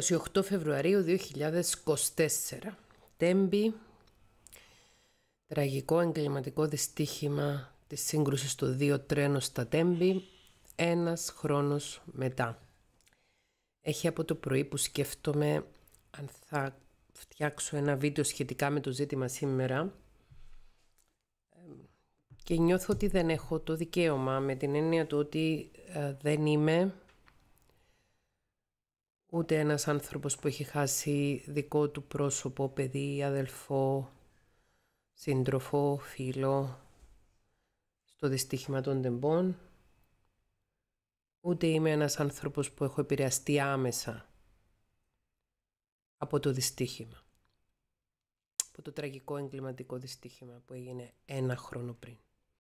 28 Φεβρουαρίου 2024. Τέμπη, τραγικό εγκληματικό δυστύχημα της σύγκρουσης των δύο τρένων στα Τέμπη, ένας χρόνος μετά. Έχει από το πρωί που σκέφτομαι αν θα φτιάξω ένα βίντεο σχετικά με το ζήτημα σήμερα και νιώθω ότι δεν έχω το δικαίωμα με την έννοια του ότι ε, δεν είμαι ούτε ένας άνθρωπος που έχει χάσει δικό του πρόσωπο, παιδί, αδελφό, σύντροφο, φίλο, στο δυστύχημα των τεμπών, ούτε είμαι ένας άνθρωπος που έχω επηρεαστεί άμεσα από το δυστύχημα, από το τραγικό εγκληματικό δυστύχημα που έγινε ένα χρόνο πριν.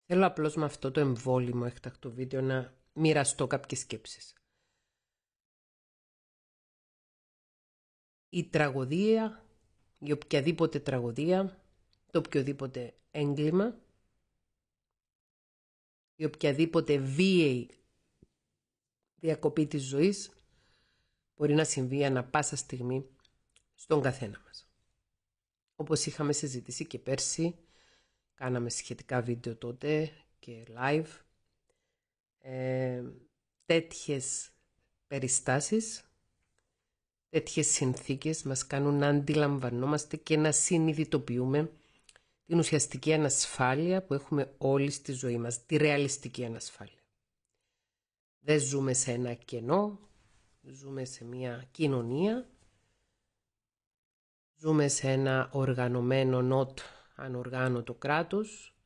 Θέλω απλώς με αυτό το εμβόλυμο έκτακτο βίντεο να μοιραστώ κάποιες σκέψεις. Η τραγωδία, η οποιαδήποτε τραγωδία, το οποιοδήποτε έγκλημα, η οποιαδήποτε βίαιη διακοπή της ζωής μπορεί να συμβεί ανα πάσα στιγμή στον καθένα μας. Όπως είχαμε συζητήσει και πέρσι, κάναμε σχετικά βίντεο τότε και live, ε, τέτοιες περιστάσεις τέτοιες συνθήκες μας κάνουν να αντιλαμβανόμαστε και να συνειδητοποιούμε την ουσιαστική ανασφάλεια που έχουμε όλοι στη ζωή μας, τη ρεαλιστική ανασφάλεια. Δεν ζούμε σε ένα κενό, ζούμε σε μια κοινωνία, ζούμε σε ένα οργανωμένο νότ ανοργάνωτο κράτος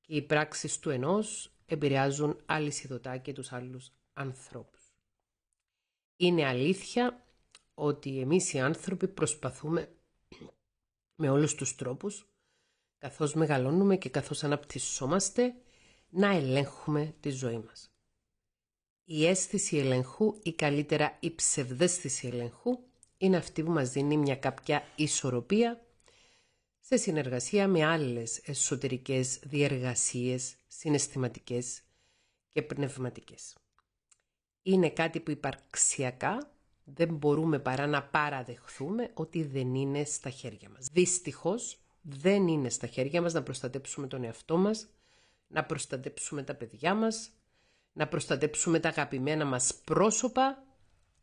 και οι πράξεις του ενός επηρεάζουν αλυσιδωτά και τους άλλους ανθρώπους. Είναι αλήθεια ότι εμείς οι άνθρωποι προσπαθούμε με όλους τους τρόπους, καθώς μεγαλώνουμε και καθώς αναπτυσσόμαστε, να ελέγχουμε τη ζωή μας. Η αίσθηση ελεγχού ή καλύτερα η ψευδέστηση ελεγχού είναι αυτή που μας δίνει μια κάποια ισορροπία σε συνεργασία με άλλες εσωτερικές διεργασίες συναισθηματικές και πνευματικές. Είναι κάτι που υπαρξιακά δεν μπορούμε παρά να παραδεχθούμε ότι δεν είναι στα χέρια μας. Δυστυχώς δεν είναι στα χέρια μας να προστατέψουμε τον εαυτό μας, να προστατέψουμε τα παιδιά μας, να προστατέψουμε τα αγαπημένα μας πρόσωπα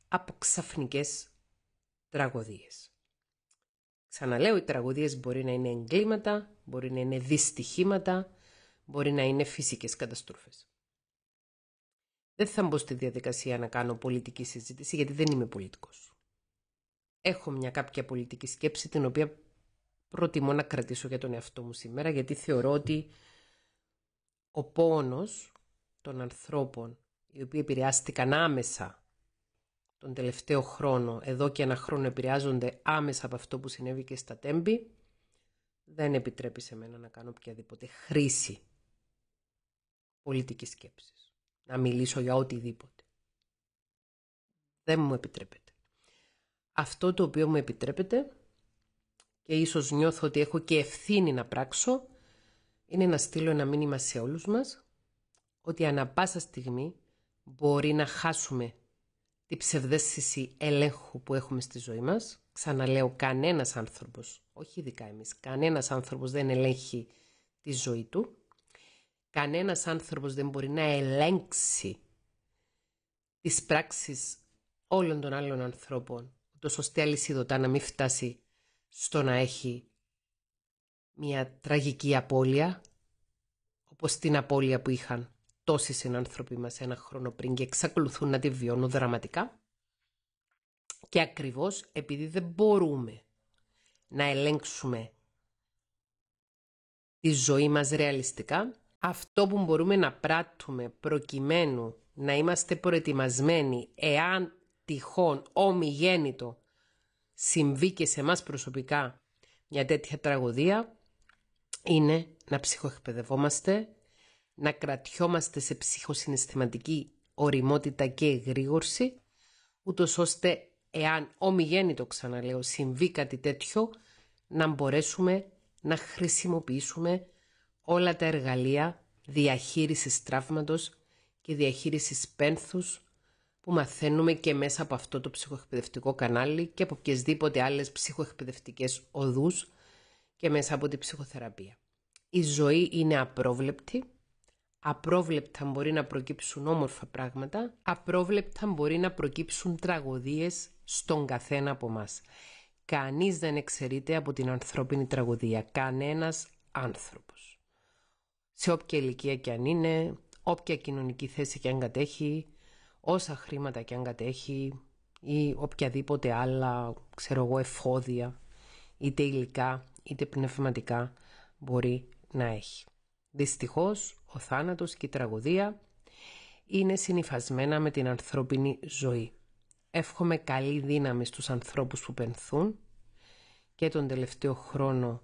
από ξαφνικές τραγωδίες. Ξαναλέω, οι τραγωδίες μπορεί να είναι εγκλήματα, μπορεί να είναι δυστυχήματα, μπορεί να είναι φυσικές καταστροφές. Δεν θα μπω στη διαδικασία να κάνω πολιτική συζήτηση γιατί δεν είμαι πολιτικός. Έχω μια κάποια πολιτική σκέψη την οποία προτιμώ να κρατήσω για τον εαυτό μου σήμερα γιατί θεωρώ ότι ο πόνος των ανθρώπων οι οποίοι επηρεάστηκαν άμεσα τον τελευταίο χρόνο, εδώ και ένα χρόνο επηρεάζονται άμεσα από αυτό που συνέβη και στα τέμπη, δεν επιτρέπει σε μένα να κάνω οποιαδήποτε χρήση πολιτικής σκέψης να μιλήσω για οτιδήποτε. Δεν μου επιτρέπεται. Αυτό το οποίο μου επιτρέπεται και ίσως νιώθω ότι έχω και ευθύνη να πράξω είναι να στείλω ένα μήνυμα σε όλους μας ότι ανα πάσα στιγμή μπορεί να χάσουμε τη ψευδέστηση ελέγχου που έχουμε στη ζωή μας. Ξαναλέω, κανένας άνθρωπος, όχι ειδικά εμείς, κανένας άνθρωπος δεν ελέγχει τη ζωή του. Κανένας άνθρωπος δεν μπορεί να ελέγξει τις πράξεις όλων των άλλων ανθρώπων, ούτως ώστε αλυσίδωτα να μην φτάσει στο να έχει μια τραγική απώλεια, όπως την απώλεια που είχαν τόσοι συνάνθρωποι μας ένα χρόνο πριν και εξακολουθούν να τη βιώνουν δραματικά. Και ακριβώς επειδή δεν μπορούμε να ελέγξουμε τη ζωή μας ρεαλιστικά, αυτό που μπορούμε να πράττουμε προκειμένου να είμαστε προετοιμασμένοι εάν τυχόν ομιγέννητο συμβεί και σε μας προσωπικά μια τέτοια τραγωδία είναι να ψυχοεκπαιδευόμαστε, να κρατιόμαστε σε ψυχοσυναισθηματική οριμότητα και εγρήγορση, ούτως ώστε εάν ομιγέννητο ξαναλέω συμβεί κάτι τέτοιο, να μπορέσουμε να χρησιμοποιήσουμε όλα τα εργαλεία διαχείρισης τραύματος και διαχείρισης πένθους που που μαθαίνουμε και μέσα από αυτό το ψυχοεκπαιδευτικό κανάλι και από οποιασδήποτε άλλες ψυχοεκπαιδευτικές οδούς και μέσα από την ψυχοθεραπεία. Η ζωή είναι απρόβλεπτη, απρόβλεπτα μπορεί να προκύψουν όμορφα πράγματα, απρόβλεπτα μπορεί να προκύψουν τραγωδίες στον καθένα από μας. Κανείς δεν εξαιρείται από την ανθρώπινη τραγωδία, κανένας άνθρωπος. Σε όποια ηλικία και αν είναι, όποια κοινωνική θέση και αν κατέχει, όσα χρήματα και αν κατέχει ή οποιαδήποτε άλλα, ξέρω εγώ, εφόδια, είτε υλικά είτε πνευματικά μπορεί να έχει. Δυστυχώς, ο θάνατος και η τραγωδία είναι συνειφασμένα με την ανθρώπινη ζωή. Εύχομαι καλή δύναμη στους ανθρώπους που πενθούν και τον τελευταίο χρόνο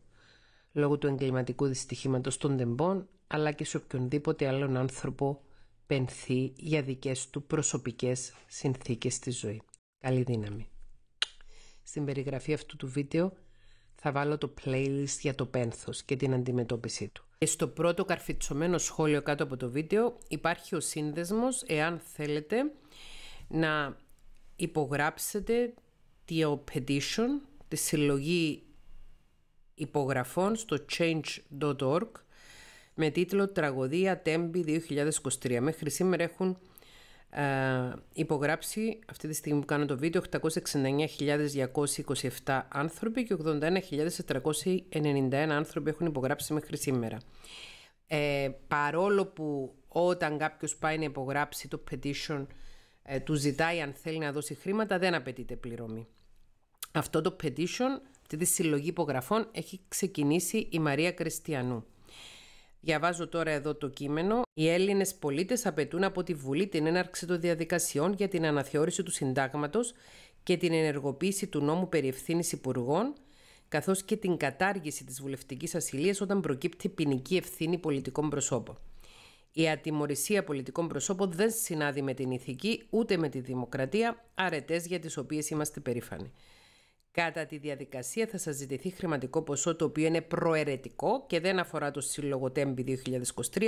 λόγω του εγκληματικού δυστυχήματος των τεμπών αλλά και σε οποιονδήποτε άλλον άνθρωπο πενθεί για δικές του προσωπικές συνθήκες στη ζωή. Καλή δύναμη. Στην περιγραφή αυτού του βίντεο θα βάλω το playlist για το πένθος και την αντιμετώπιση του. Και στο πρώτο καρφιτσωμένο σχόλιο κάτω από το βίντεο υπάρχει ο σύνδεσμος εάν θέλετε να υπογράψετε το petition, τη συλλογή υπογραφών στο change.org με τίτλο «Τραγωδία Τέμπη 2023». Μέχρι σήμερα έχουν ε, υπογράψει αυτή τη στιγμή που κάνω το βίντεο 869.227 άνθρωποι και 81.491 άνθρωποι έχουν υπογράψει μέχρι σήμερα. Ε, παρόλο που όταν κάποιος πάει να υπογράψει το petition ε, του ζητάει αν θέλει να δώσει χρήματα δεν απαιτείται πληρωμή. Αυτό το petition, αυτή τη συλλογή υπογραφών έχει ξεκινήσει η Μαρία Κριστιανού. Διαβάζω τώρα εδώ το κείμενο. Οι Έλληνες πολίτες απαιτούν από τη Βουλή την έναρξη των διαδικασιών για την αναθεώρηση του συντάγματος και την ενεργοποίηση του νόμου περί ευθύνης υπουργών, καθώς και την κατάργηση της βουλευτικής ασυλίας όταν προκύπτει ποινική ευθύνη πολιτικών προσώπων. Η ατιμορρησία πολιτικών προσώπων δεν συνάδει με την ηθική ούτε με τη δημοκρατία, αρετές για τις οποίες είμαστε περήφανοι. Κατά τη διαδικασία θα σας ζητηθεί χρηματικό ποσό το οποίο είναι προαιρετικό και δεν αφορά το Σύλλογο Τέμπη 2023,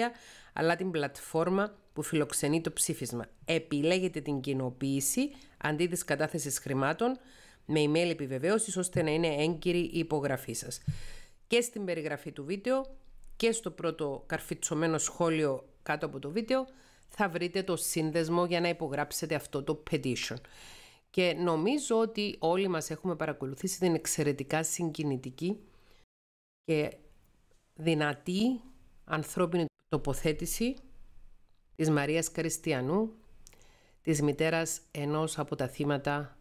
αλλά την πλατφόρμα που φιλοξενεί το ψήφισμα. Επιλέγετε την κοινοποίηση αντί της κατάθεσης χρημάτων με email επιβεβαίωσης ώστε να είναι έγκυρη η υπογραφή σας. Και στην περιγραφή του βίντεο και στο πρώτο καρφιτσωμένο σχόλιο κάτω από το βίντεο θα βρείτε το σύνδεσμο για να υπογράψετε αυτό το petition. Και νομίζω ότι όλοι μας έχουμε παρακολουθήσει την εξαιρετικά συγκινητική και δυνατή ανθρώπινη τοποθέτηση της Μαρίας Κριστιανού, της μητέρας ενός από τα θύματα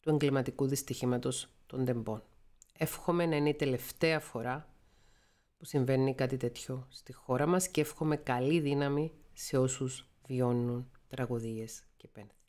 του εγκληματικού δυστυχήματος των τεμπών. Εύχομαι να είναι η τελευταία φορά που συμβαίνει κάτι τέτοιο στη χώρα μας και εύχομαι καλή δύναμη σε όσους βιώνουν τραγωδίες και πένθη.